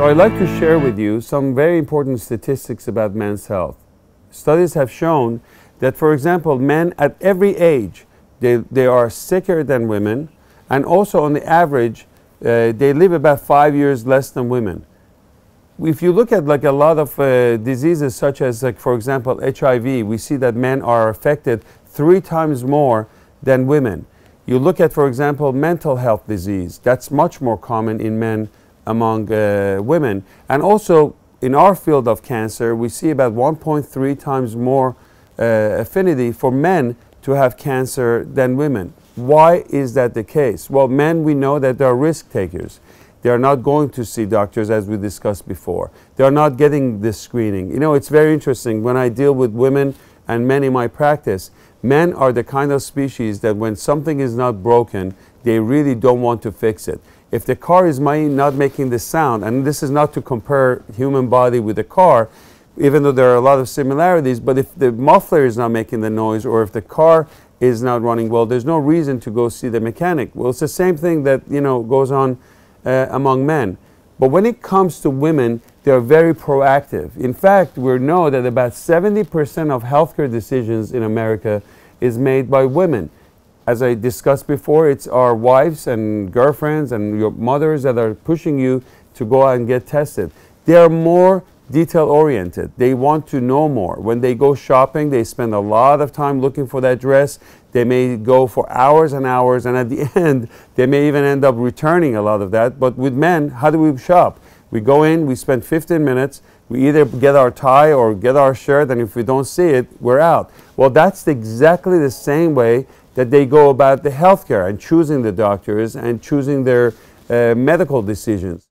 So I'd like to share with you some very important statistics about men's health. Studies have shown that, for example, men at every age, they, they are sicker than women, and also on the average, uh, they live about five years less than women. If you look at like a lot of uh, diseases such as, like, for example, HIV, we see that men are affected three times more than women. You look at, for example, mental health disease, that's much more common in men among uh, women. And also in our field of cancer, we see about 1.3 times more uh, affinity for men to have cancer than women. Why is that the case? Well, men, we know that they are risk takers. They are not going to see doctors as we discussed before. They are not getting this screening. You know, it's very interesting when I deal with women and men in my practice. Men are the kind of species that when something is not broken, they really don't want to fix it. If the car is not making the sound, and this is not to compare human body with a car, even though there are a lot of similarities, but if the muffler is not making the noise or if the car is not running well, there's no reason to go see the mechanic. Well, it's the same thing that you know goes on uh, among men. But when it comes to women, they are very proactive. In fact, we know that about 70% of healthcare decisions in America is made by women. As I discussed before, it's our wives and girlfriends and your mothers that are pushing you to go out and get tested. They are more detail oriented. They want to know more. When they go shopping, they spend a lot of time looking for that dress. They may go for hours and hours, and at the end, they may even end up returning a lot of that. But with men, how do we shop? We go in, we spend 15 minutes, we either get our tie or get our shirt, and if we don't see it, we're out. Well, that's exactly the same way that they go about the healthcare and choosing the doctors and choosing their uh, medical decisions.